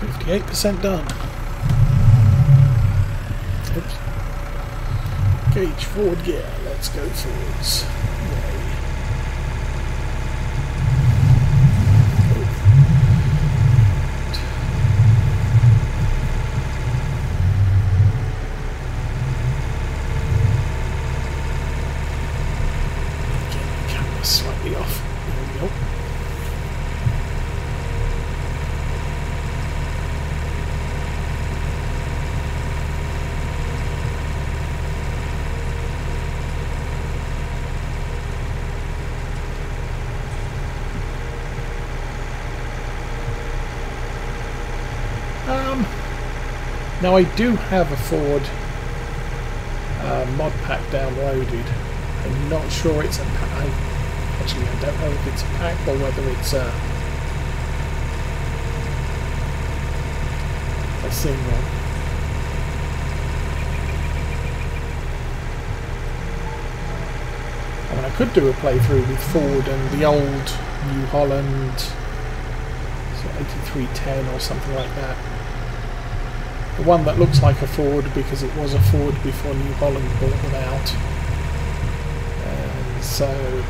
58% done. Oops. Gauge forward gear. Let's go forwards. Get the camera slightly off. There we go. Um, now I do have a Ford uh, mod pack downloaded. I'm not sure it's a pack. Actually, I don't know if it's a pack or whether it's a, a single. I mean, I could do a playthrough with Ford and the old New Holland so 8310 or something like that. The one that looks like a Ford because it was a Ford before New Holland bought them out. And so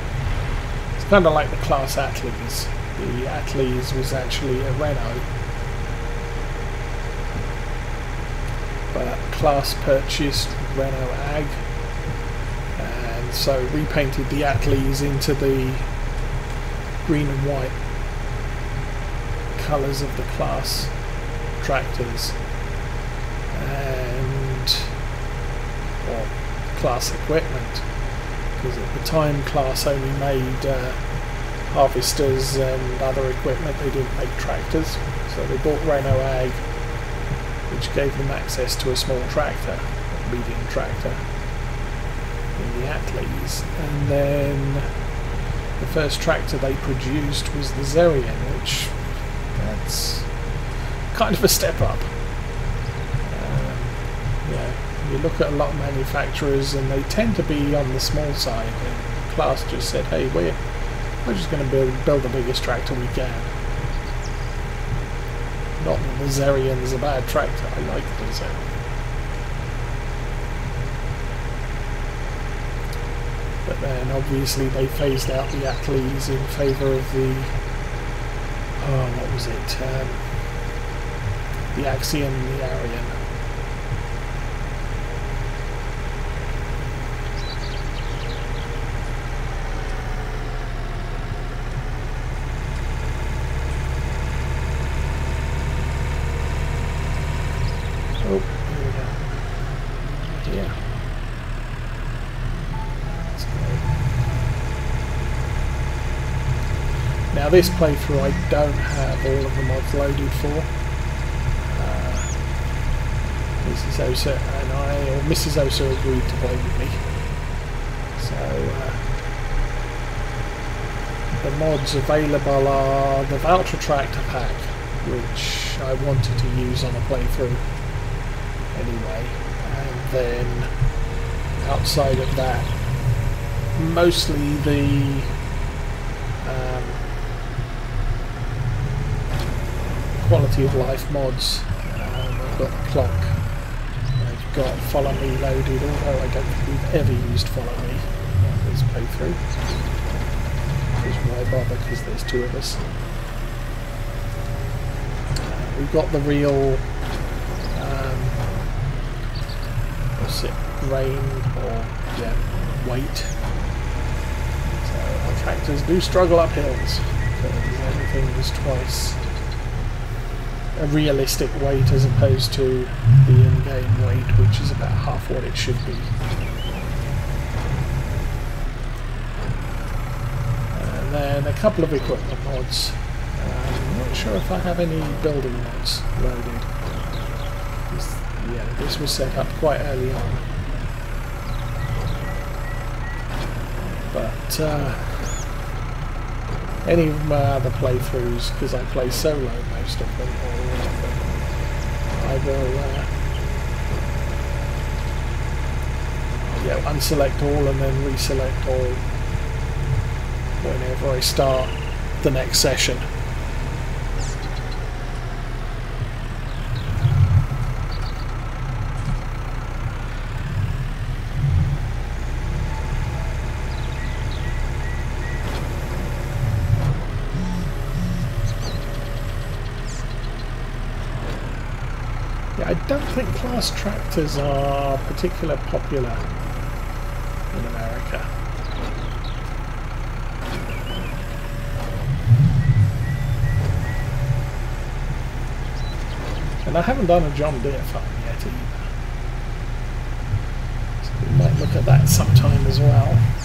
it's kind of like the Claas Atles. The Atles was actually a Renault. But Claas purchased Renault Ag and so repainted the Atles into the green and white colours of the Claas tractors and or Claas equipment because at the time Claas only made uh, harvesters and other equipment they didn't make tractors so they bought Renault Ag which gave them access to a small tractor a medium tractor in the Atles and then the first tractor they produced was the Xerion which that's kind of a step up. You look at a lot of manufacturers and they tend to be on the small side. And Claas just said, "Hey, we're we're just going to build build the biggest tractor we can." Not that the Xerion's a bad tractor. I like the Xerion. But then obviously they phased out the Atles in favour of the oh, what was it? Um, the Axion, the Arion. Oh, here we go. Here. Let's go. Now this playthrough I don't have all of the mods loaded for. Uh, Mrs. Oseh and I, or Mrs. Oseh agreed to play with me. So uh, the mods available are the Valtra Tractor Pack, which I wanted to use on a playthrough anyway. And then outside of that, mostly the um, quality of life mods. Um, I've got the clock. I've got Follow Me loaded, although I don't think we've ever used Follow Me on this playthrough. Because why bother, because there's two of us. Uh, we've got the real, um, what's it, rain or, yeah, weight. So our tractors do struggle up hills, everything is twice a realistic weight as opposed to the in-game weight, which is about half what it should be. And then a couple of equipment mods. I'm not sure if I have any building mods loaded. This, yeah, this was set up quite early on. But uh, any of my other playthroughs, because I play solo of them, all of them, I will uh, yeah, unselect all and then reselect all whenever I start the next session. Don't think Claas tractors are particularly popular in America. And I haven't done a John Deere farm yet either. So we might look at that sometime as well.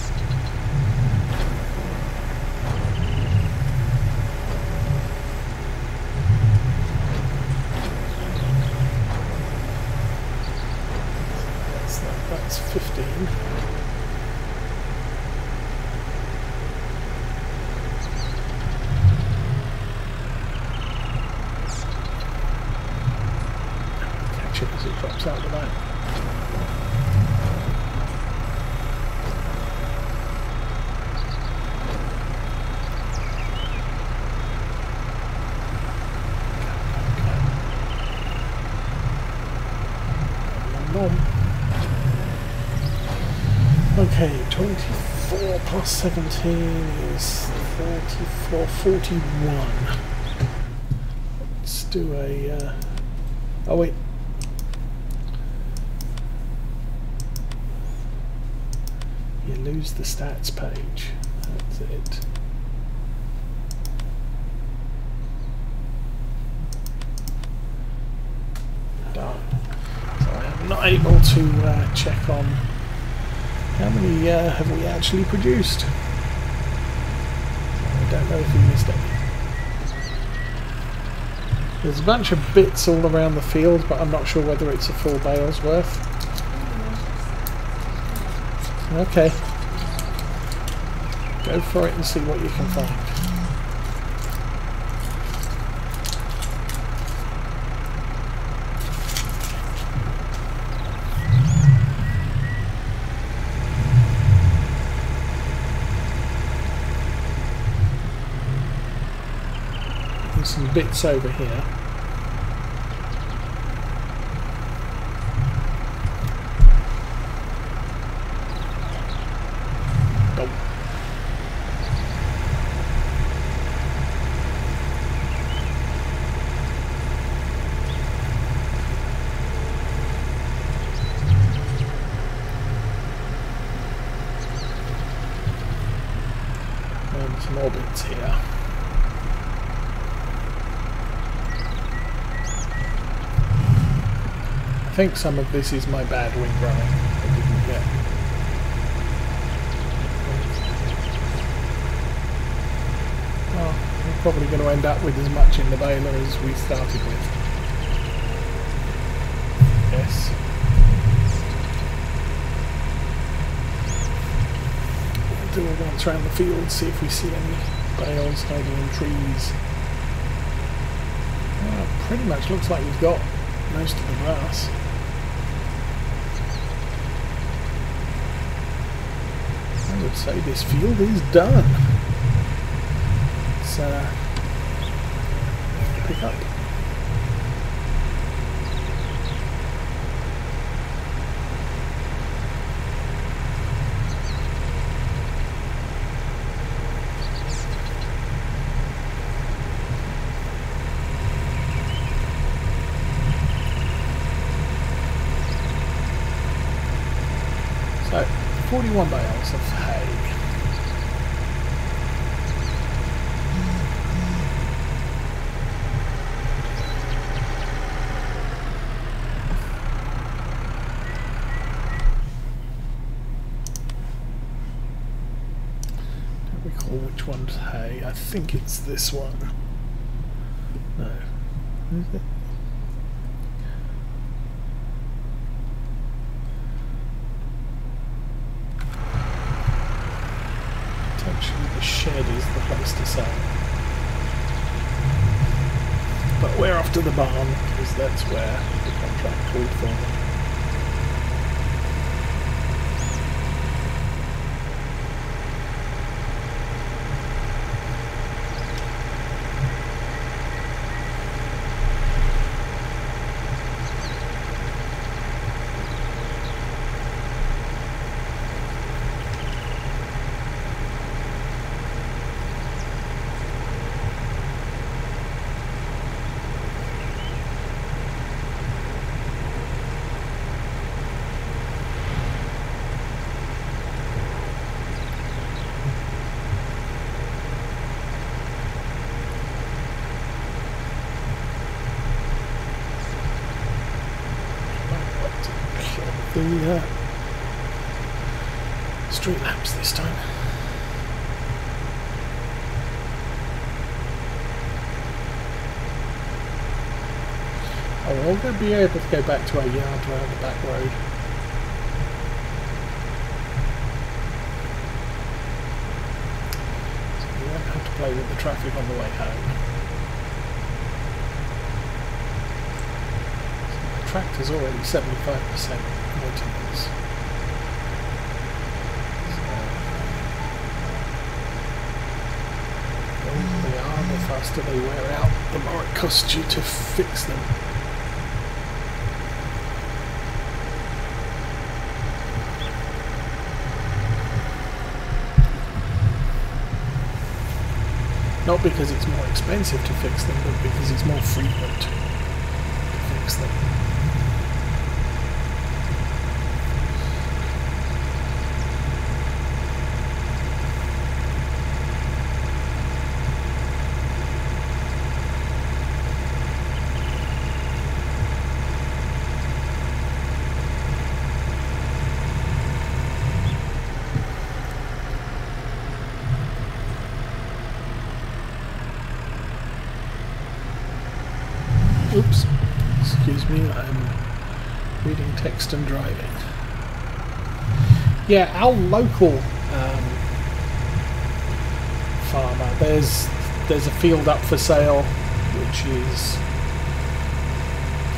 Okay, 24 plus 17 is 34, 41. Let's do a... Uh, oh wait. You lose the stats page. That's it. Done. So I am not able to uh, check on how many uh, have we actually produced? I don't know if we missed any. There's a bunch of bits all around the field, but I'm not sure whether it's a full bale's worth. Okay. Go for it and see what you can find. Bits over here. And some more bits here. I think some of this is my bad windrowing. I didn't get. We're probably going to end up with as much in the baler as we started with. Yes. Do a once around the field, see if we see any bales hiding in trees. Pretty much looks like we've got most of the grass. I would say this field is done. Let's uh, pick up. So, 41 bales of recall which one's hay. I think it's this one. No. Is it? Uh, street lamps this time. Going to be able to go back to our yard around the back road. So we won't have to play with the traffic on the way home. Tractor's already 75% the older um, they are, the faster they wear out, the more it costs you to fix them. Not because it's more expensive to fix them, but because it's more frequent to fix them. Oops. Excuse me, I'm reading text and driving. Yeah, our local um, farmer, there's there's a field up for sale, which is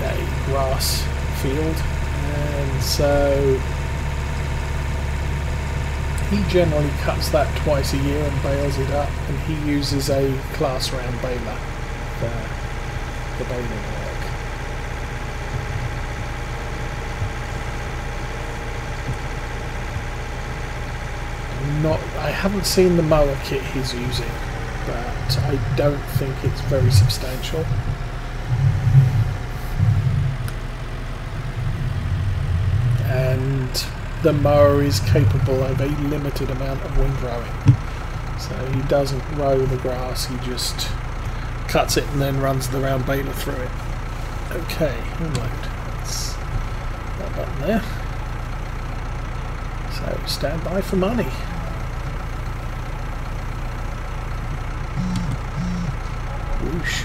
a grass field, and so he generally cuts that twice a year and bales it up, and he uses a Claas round baler for the baling work. Not, I haven't seen the mower kit he's using, but I don't think it's very substantial. And the mower is capable of a limited amount of windrowing. So he doesn't row the grass, he just cuts it and then runs the round baler through it. Okay, reload. That's that button there. So stand by for money. Whoosh.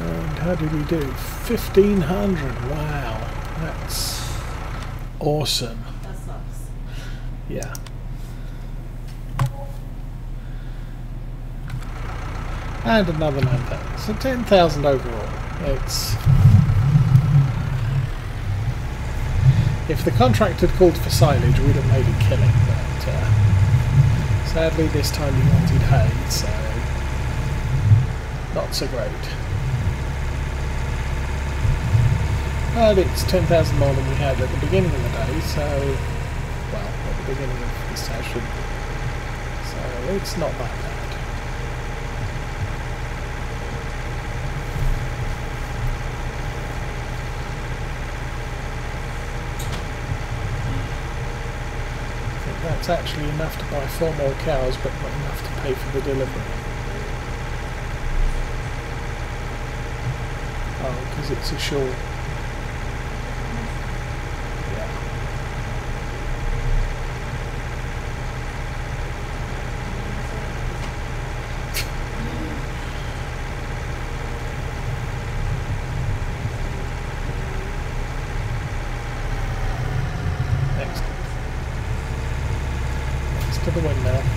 And how did we do? 1500. Wow. That's awesome. That sucks. Yeah. And another 9,000. So 10,000 overall. It's. If the contract had called for silage, we'd have made a killing, but uh, sadly this time he wanted hay, so. Not so great. But it's 10,000 more than we had at the beginning of the day, so. Well, at the beginning of the session. So it's not that bad. That's actually enough to buy four more cows, but not enough to pay for the delivery. Oh, because it's a. Yeah. Next. Next to the windmill.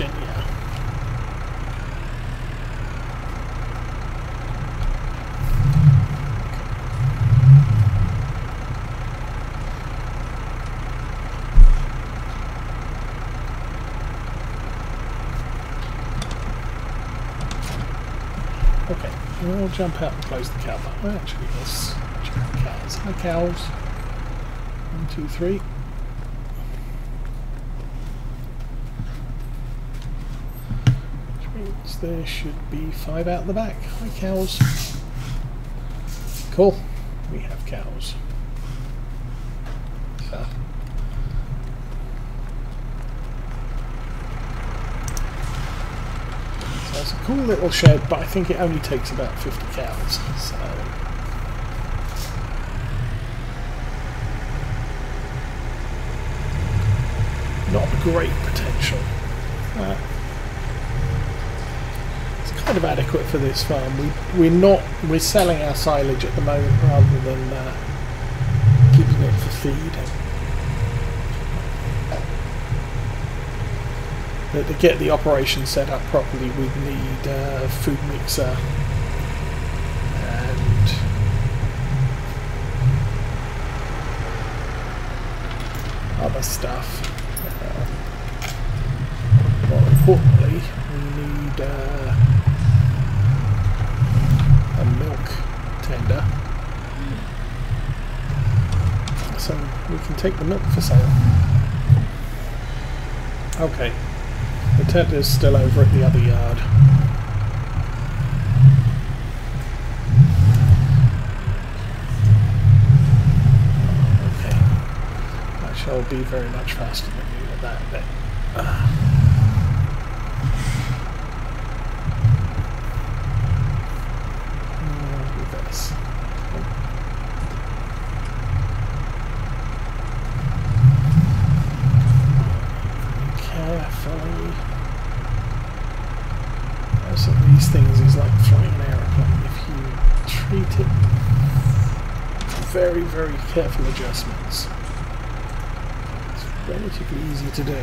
direction, yeah. Okay, we'll jump out and close the cow. Well, actually, let's check the cows. Hi, cows. One, two, three. There should be five out the back. Hi, cows. Cool. We have cows. So. It's a cool little shed, but I think it only takes about 50 cows. So. Not great potential. Uh, kind of adequate for this farm. We, we're not we're selling our silage at the moment rather than uh, keeping it for feed. But to get the operation set up properly, we'd need a food mixer and other stuff. Uh, more importantly, we need uh, a milk tender. So we can take the milk for sale. Okay. The tent is still over at the other yard. Okay. I shall be very much faster than you at that bit. Uh, this. Carefully. Also, these things is like flying an aeroplane. If you treat it very, careful adjustments, it's relatively easy to do.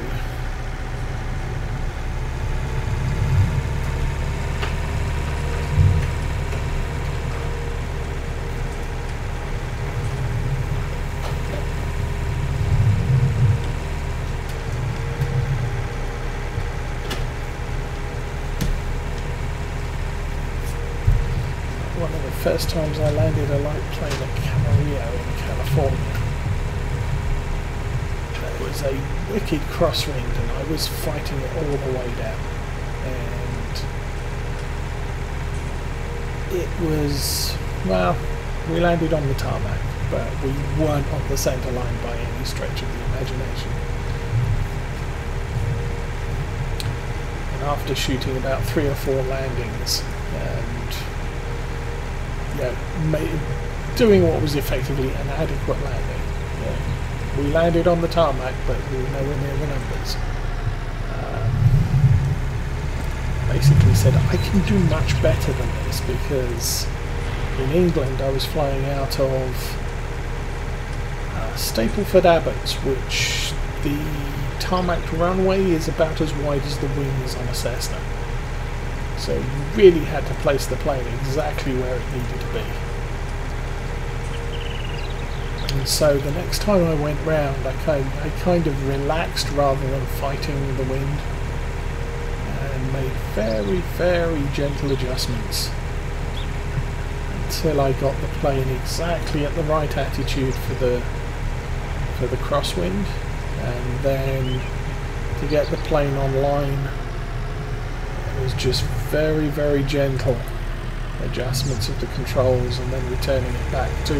One of the first times I landed a light plane at Camarillo in California. It was a wicked crosswind and I was fighting it all the way down. And it was, well, we landed on the tarmac, but we weren't on the centre line by any stretch of the imagination. And after shooting about three or four landings and ma- doing what was effectively an adequate landing. Know, we landed on the tarmac, but we were nowhere near the numbers. Um, basically said, I can do much better than this because in England I was flying out of uh, Stapleford Abbotts, which the tarmac runway is about as wide as the wings on a Cessna. So you really had to place the plane exactly where it needed to be. And so the next time I went round, I kind, I kind of relaxed rather than fighting the wind, and made very, very gentle adjustments until I got the plane exactly at the right attitude for the for the crosswind, and then to get the plane online was just very, very gentle adjustments of the controls and then returning it back to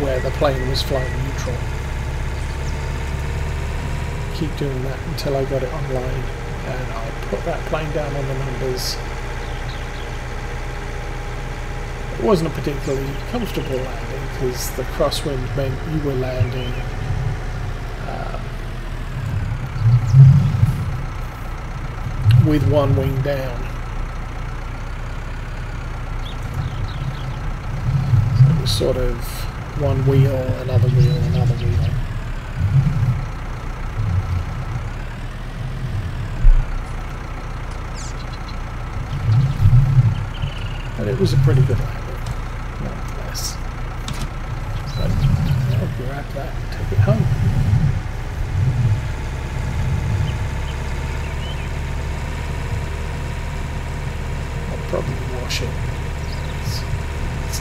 where the plane was flying neutral. Keep doing that until I got it online and I put that plane down on the numbers. It wasn't a particularly comfortable landing because the crosswind meant you were landing with one wing down. So it was sort of one wheel, another wheel, another wheel. And it was a pretty good landing, nonetheless. So I'll grab that and take it home. Probably wash it. It's, it's.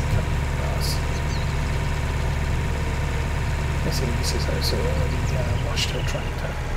I think this is also already uh, washed her tractor.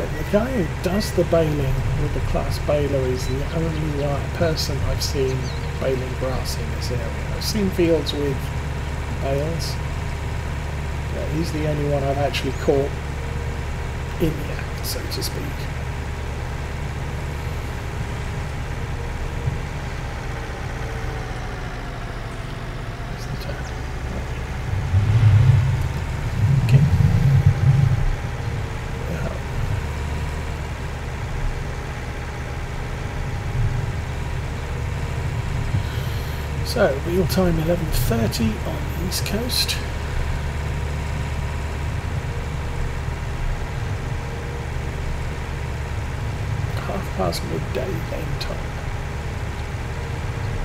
The guy who does the baling with the Claas baler is the only right person I've seen baling grass in this area. I've seen fields with bales. But he's the only one I've actually caught in the act, so to speak. The turn? Okay. Yeah. So, real time 11.30 on the east coast. Half past midday game time.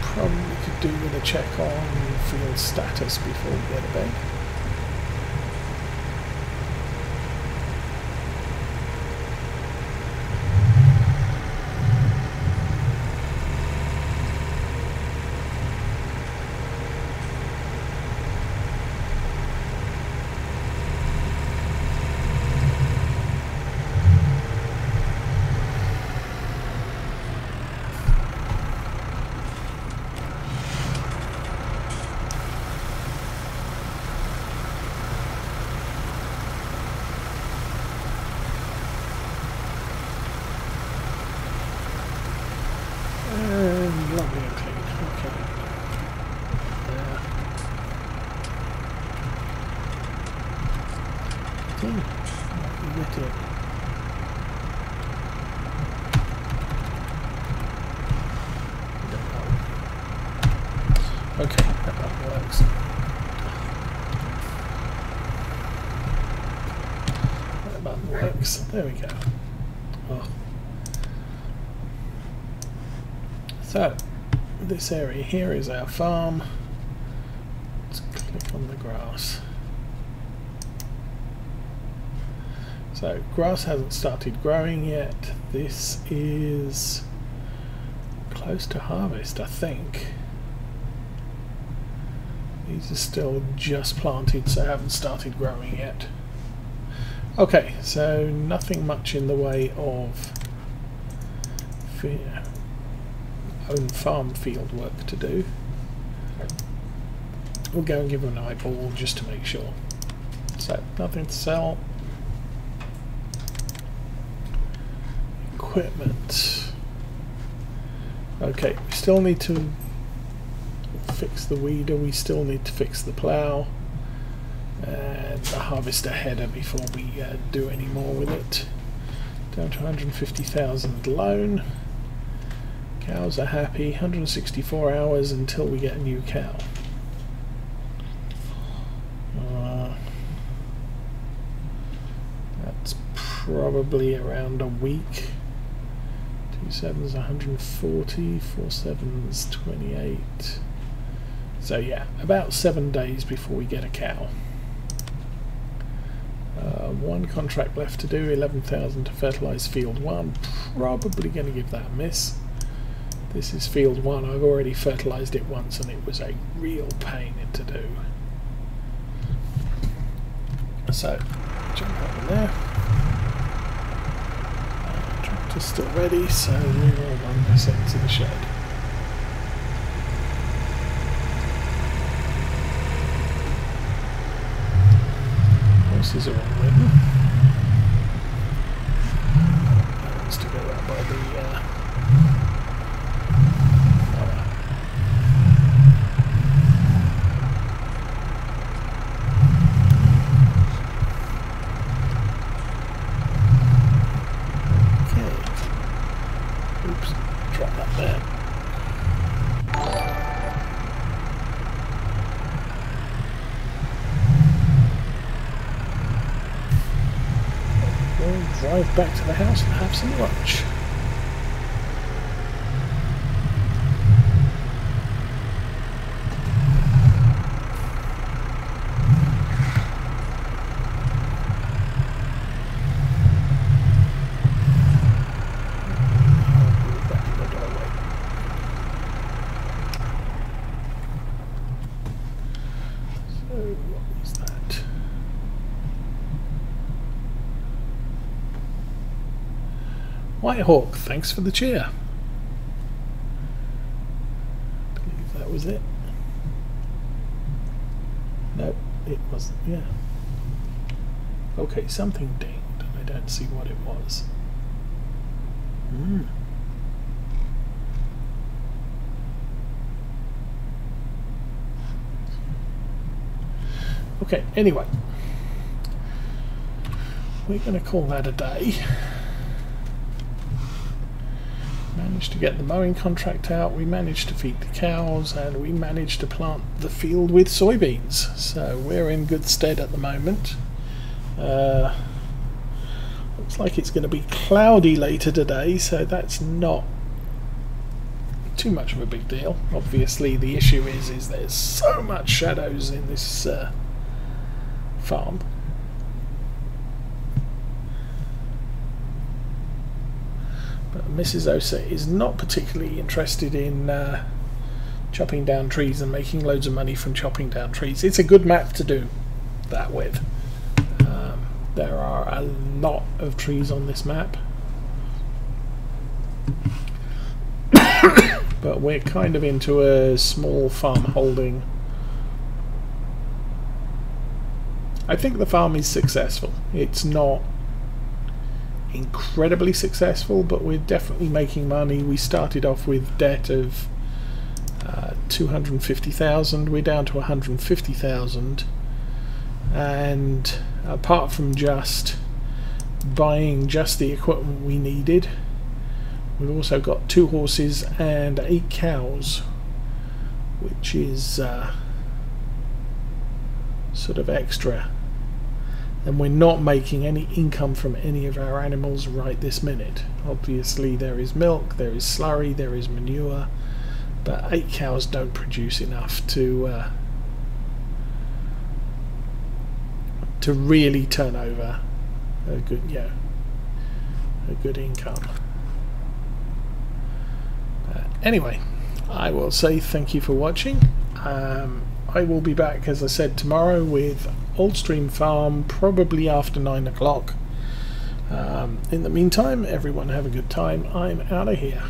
Probably could do with a check on field status before we go to bed. And lovely and clean. Okay. There. Hmm. You get it. Don't know. Okay, that one works. That button works. There we go. Oh. So, this area here is our farm. Let's click on the grass. So, grass hasn't started growing yet. This is close to harvest, I think. These are still just planted, so haven't started growing yet. Okay, so nothing much in the way of own farm field work to do. We'll go and give them an eyeball just to make sure. So, nothing to sell. Equipment. Okay, we still need to fix the weeder, we still need to fix the plough and the harvester header before we uh, do any more with it. Down to 150,000 loan. Cows are happy. 164 hours until we get a new cow. Uh, that's probably around a week. Two sevens, 140. Four sevens, 28. So yeah, about seven days before we get a cow. Uh, one contract left to do, 11,000 to fertilise field one. Probably going to give that a miss. This is field one. I've already fertilised it once and it was a real pain to do. So, jump over there. Tractor's still ready, so we will run this into the shed. Horses are. That wants to go out by the uh, drop that there. We'll drive back to the house and have some lunch. Whitehawk, thanks for the cheer. I believe that was it. No, it wasn't, yeah. Okay, something dinged, and I don't see what it was. Hmm. Okay, anyway. We're going to call that a day managed to get the mowing contract out, we managed to feed the cows, and we managed to plant the field with soybeans. So we're in good stead at the moment. Uh, looks like it's going to be cloudy later today, so that's not too much of a big deal. Obviously, the issue is is there's so much shadows in this uh, farm. Mrs. Oseh is not particularly interested in uh, chopping down trees and making loads of money from chopping down trees. It's a good map to do that with. Um, there are a lot of trees on this map. but we're kind of into a small farm holding. I think the farm is successful. It's not incredibly successful, but we're definitely making money. We started off with debt of uh, 250,000. We're down to 150,000. And apart from just buying just the equipment we needed, we've also got two horses and eight cows, which is uh, sort of extra and we're not making any income from any of our animals right this minute. Obviously, there is milk, there is slurry, there is manure, but eight cows don't produce enough to uh, to really turn over a good, yeah, a good income. Uh, anyway, I will say thank you for watching. Um, I will be back, as I said, tomorrow with Oldstream Farm, probably after 9 o'clock. Um, in the meantime, everyone have a good time. I'm out of here.